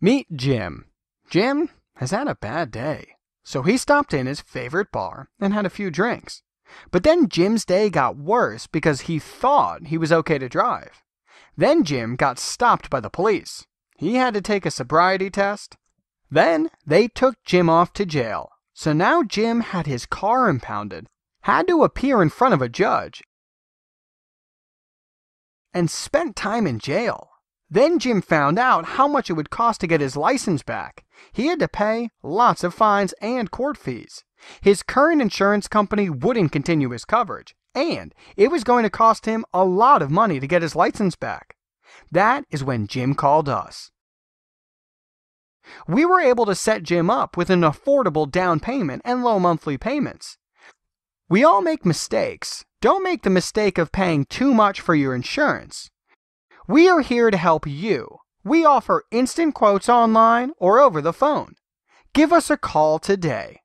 Meet Jim. Jim has had a bad day, so he stopped in his favorite bar and had a few drinks. But then Jim's day got worse because he thought he was okay to drive. Then Jim got stopped by the police. He had to take a sobriety test. Then they took Jim off to jail. So now Jim had his car impounded, had to appear in front of a judge, and spent time in jail. Then Jim found out how much it would cost to get his license back. He had to pay lots of fines and court fees. His current insurance company wouldn't continue his coverage, and it was going to cost him a lot of money to get his license back. That is when Jim called us. We were able to set Jim up with an affordable down payment and low monthly payments. We all make mistakes. Don't make the mistake of paying too much for your insurance. We are here to help you. We offer instant quotes online or over the phone. Give us a call today.